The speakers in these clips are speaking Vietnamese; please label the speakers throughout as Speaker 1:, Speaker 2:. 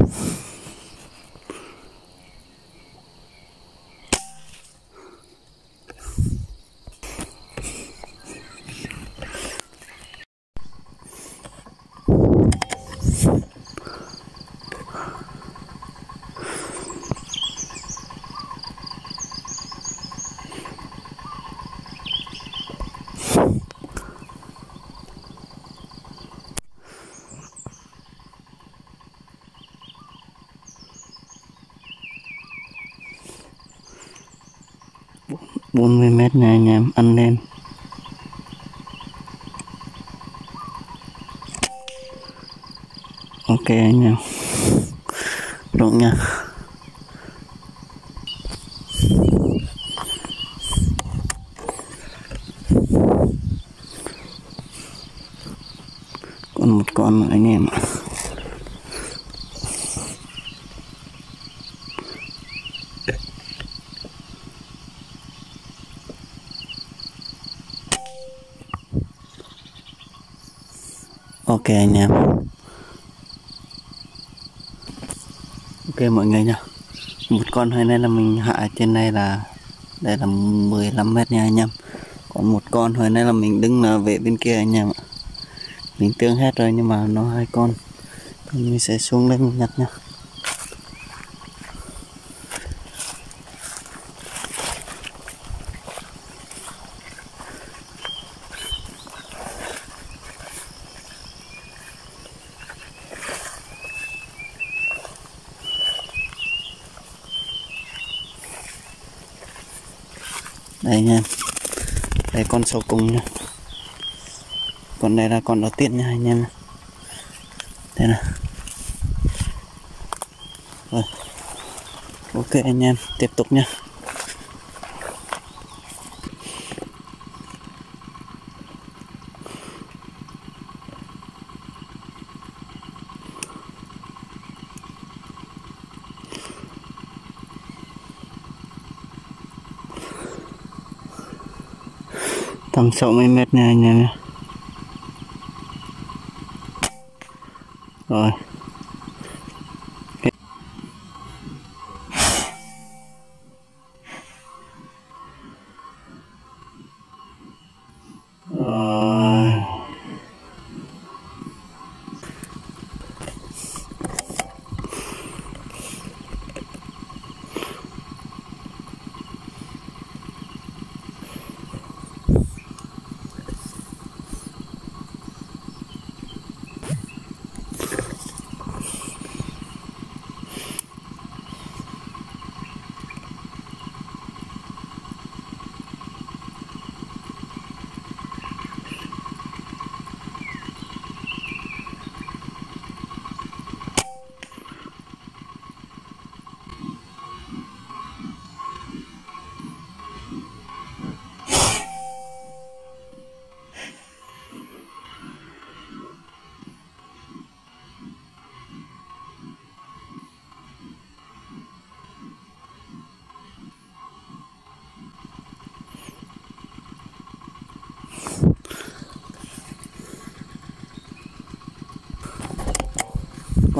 Speaker 1: you 40 mét nha anh em, ăn lên. Ok anh em. Rộng nha. Còn một con nữa anh em ạ ok anh em. Ok mọi người nha một con hồi nay là mình hạ trên đây là đây là 15 mét nha anh em. Còn một con hồi nay là mình đứng là về bên kia anh em ạ. Mình tương hết rồi nhưng mà nó hai con. Mình sẽ xuống lên mình nhặt nha đây em, đây con sau cùng nha. Còn đây là con đầu tiên nha anh em đây là, rồi. Ok anh em. Tiếp tục nha. Tầm 60 mét nha anh em nhé rồi.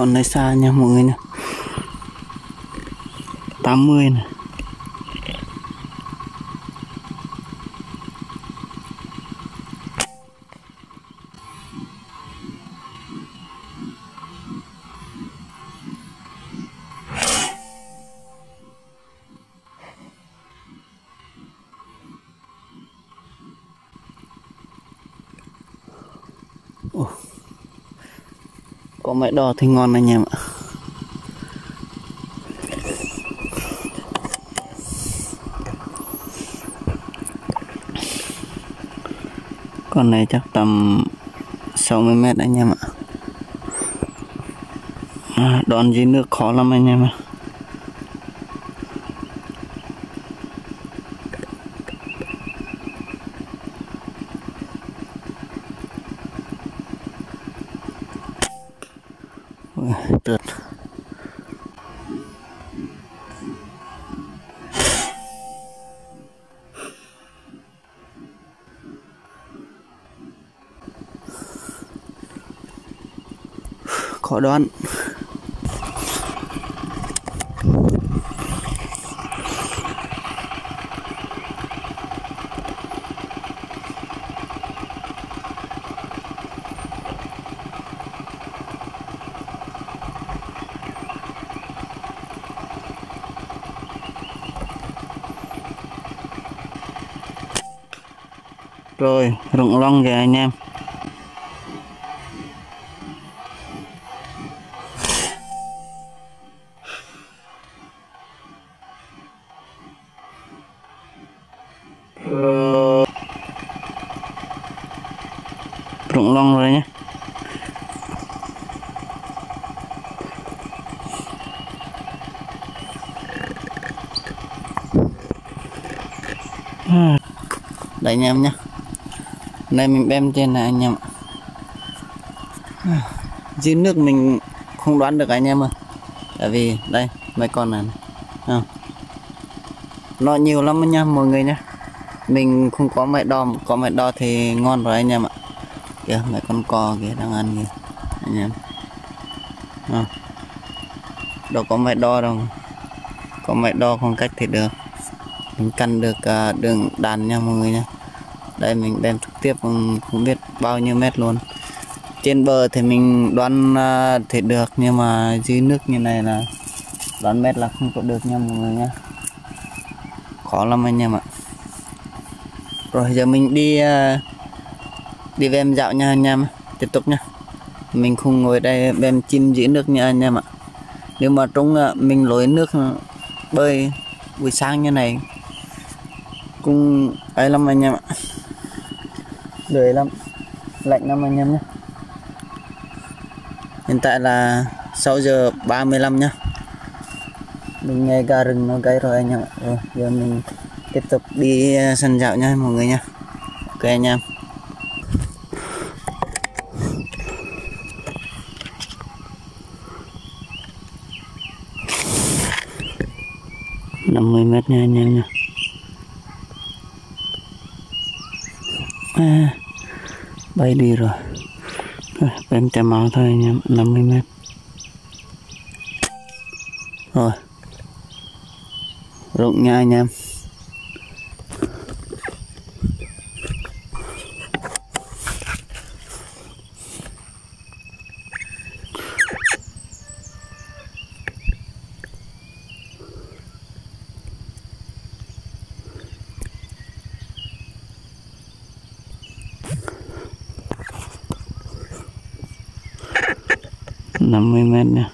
Speaker 1: Còn đây xa nha mọi người nè. 80 này có mẹ đỏ thì ngon anh em ạ. Con này chắc tầm 60 mét anh em ạ. À, đòn đón dưới nước khó lắm anh em ạ. khó đoán. Rồi rụng long về anh em. Rụng long rồi nhé. Hmm. Đây anh em nhé. Đây mình bem trên này anh em ạ. Hmm. Dưới nước mình không đoán được anh em ơi. Tại vì đây mấy con này không? nó nhiều lắm nha mọi người nhé, mình không có máy đo có máy đo thì ngon rồi anh em ạ kìa mấy con cò kìa đang ăn kìa anh em. À. đâu có máy đo đâu có máy đo khoảng cách thì được. Mình căn được uh, đường đàn nha mọi người nha. Đây mình đem trực tiếp ừ, không biết bao nhiêu mét luôn. Trên bờ thì mình đoán uh, thì được nhưng mà dưới nước như này là đoán mét là không có được nha mọi người nha. Khó lắm anh em ạ. Rồi giờ mình đi uh, đi về dạo nha anh em tiếp tục nha mình không ngồi đây bem chim dưới nước nha anh em ạ. Nếu mà trong ờ, mình lội nước ờ, bơi buổi sáng như này, cũng ấy lắm anh em ạ. Lười lắm. Lạnh lắm anh em nhé hiện tại là 6 giờ 35 nhá. Mình nghe gà rừng nó gáy rồi anh em ạ. Rồi giờ mình tiếp tục đi ờ, săn dạo nha mọi người nha ok anh em. 50 mét nha anh em nha. À, bay đi rồi. Rồi em chạm máu thôi anh em 50 mét. Rồi. Rụng nha anh em. Năm mươi mét nha.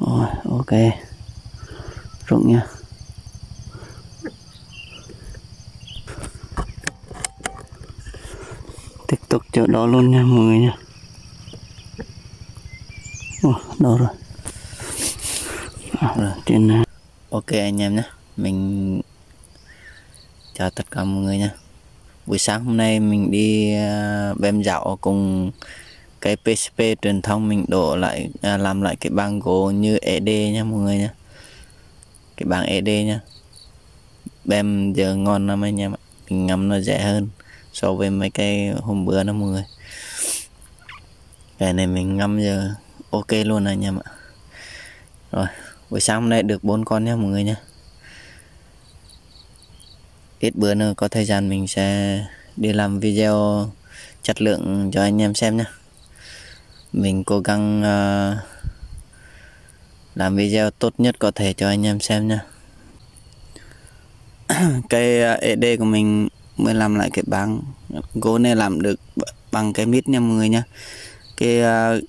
Speaker 1: Rồi ok. Rụng nha. Tiếp tục chỗ đó luôn nha mọi người nha. Ồ, đâu rồi. À, rồi trên ok anh em nhé. Mình chào tất cả mọi người nha buổi sáng hôm nay mình đi uh, bem dạo cùng cái PCP truyền thông mình đổ lại uh, làm lại cái băng gỗ như ED nha mọi người nha cái bảng ED nha bem giờ ngon lắm anh em mình ngắm nó rẻ hơn so với mấy cái hôm bữa đó mọi người. Cái này mình ngâm giờ ok luôn anh em ạ. Rồi buổi sáng hôm nay được bốn con nha mọi người nha ít bữa nữa có thời gian mình sẽ đi làm video chất lượng cho anh em xem nhé mình cố gắng uh, làm video tốt nhất có thể cho anh em xem nha cây ED của mình mới làm lại cái băng gỗ này làm được bằng cái mít nha mọi người nha cái uh,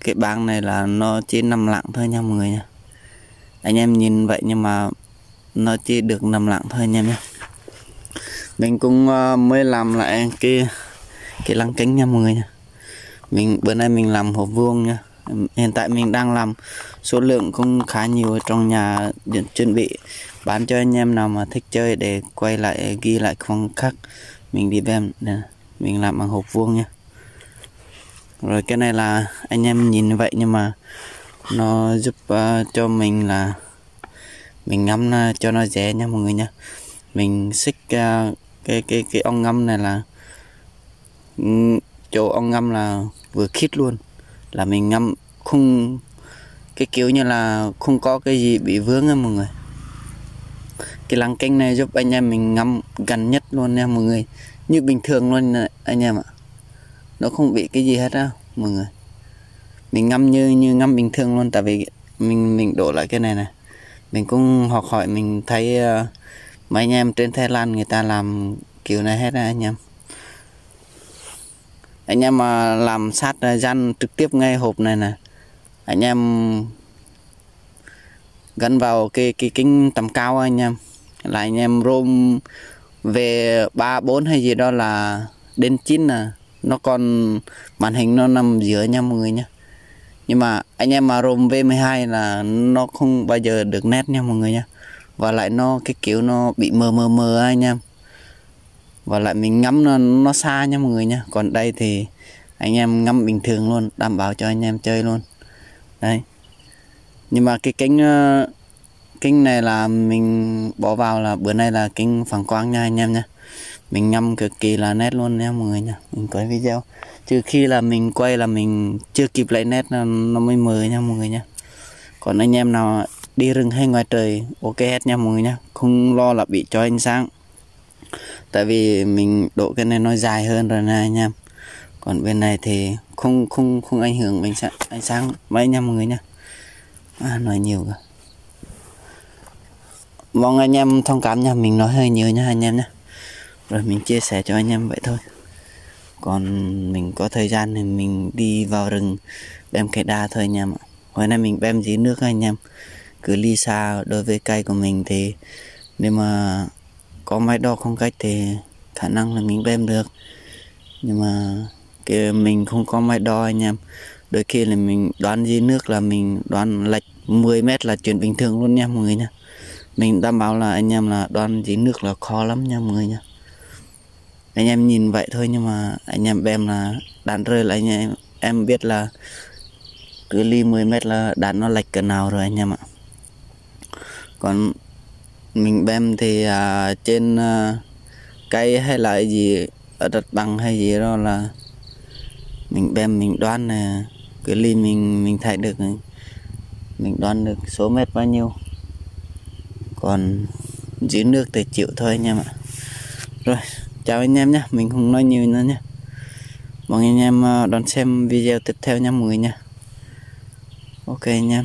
Speaker 1: cái băng này là nó chỉ nằm lặng thôi nha mọi người nha anh em nhìn vậy nhưng mà nó chỉ được nằm lặng thôi anh em nhé mình cũng ờ, mới làm lại cái cái lăng kính nha mọi người nha. Mình bữa nay mình làm hộp vuông nha. Hiện tại mình đang làm số lượng cũng khá nhiều trong nhà để chuẩn bị bán cho anh em nào mà thích chơi để quay lại ghi lại khoảnh khắc mình đi đem nè. Mình làm bằng hộp vuông nha. Rồi cái này là anh em nhìn như vậy nhưng mà nó giúp uh, cho mình là mình ngắm uh, cho nó dễ nha mọi người nha mình xích uh, cái cái cái ong ngâm này là chỗ ong ngâm là vừa khít luôn. Là mình ngâm không cái kiểu như là không có cái gì bị vướng á mọi người. Cái lăng canh này giúp anh em mình ngâm gần nhất luôn nha mọi người. Như bình thường luôn anh em ạ. Nó không bị cái gì hết á mọi người. Mình ngâm như như ngâm bình thường luôn tại vì mình mình đổ lại cái này này mình cũng học hỏi mình thấy uh, mấy anh em trên Thái Lan người ta làm kiểu này hết anh em. Anh em mà làm sát răn trực tiếp ngay hộp này nè, anh em gắn vào cái cái kính tầm cao anh em. Là anh em rôm về ba, bốn hay gì đó là đến chín nè, nó còn màn hình nó nằm giữa nha mọi người nhé nhưng mà anh em mà rôm V12 là nó không bao giờ được nét nha mọi người nhé và lại nó cái kiểu nó bị mờ mờ mờ anh em. Và lại mình ngắm nó nó xa nha mọi người nha. Còn đây thì anh em ngắm bình thường luôn đảm bảo cho anh em chơi luôn. Đấy. Nhưng mà cái kính ờ, kính này là mình bỏ vào là bữa nay là kính phản quang nha anh em nha. Mình ngâm cực kỳ là nét luôn nha mọi người nha. Mình quay video. Trừ khi là mình quay là mình chưa kịp lấy nét nó, nó mới mờ nha mọi người nha. Còn anh em nào đi rừng hay ngoài trời ok hết nha mọi người nha. Không lo là bị cho ánh sáng. Tại vì mình độ cái này nó dài hơn rồi nè anh em còn bên này thì không không không ảnh hưởng mình sáng ánh sáng mấy nha mọi người nha. À, nói nhiều rồi mong anh em thông cảm nha mình nói hơi nhiều nha anh em nhé rồi mình chia sẻ cho anh em vậy thôi. Còn mình có thời gian thì mình đi vào rừng đem cây đa thôi anh em ạ. Hồi nay mình bem dưới nước anh em cứ ly xa đối với cây của mình thì nếu mà có máy đo không cách thì khả năng là mình bem được. Nhưng mà cái mình không có máy đo anh em, đôi khi là mình đoán dưới nước là mình đoán lệch 10 mét là chuyện bình thường luôn nha mọi người nha. Mình đảm bảo là anh em là đoán dưới nước là khó lắm nha mọi người nha. Anh em nhìn vậy thôi nhưng mà anh em bem là đạn rơi là anh em em biết là cứ ly 10 mét là đạn nó lệch cỡ nào rồi anh em ạ còn mình bem thì à, trên à, cây hay là gì ở đất bằng hay gì đó là mình bem mình đoán là cái ly mình mình thấy được mình đoán được số mét bao nhiêu. Còn dưới nước thì chịu thôi anh em ạ. Rồi chào anh em nhé mình không nói nhiều nữa nhé mong anh em à, đón xem video tiếp theo nha mọi người nha ok anh em.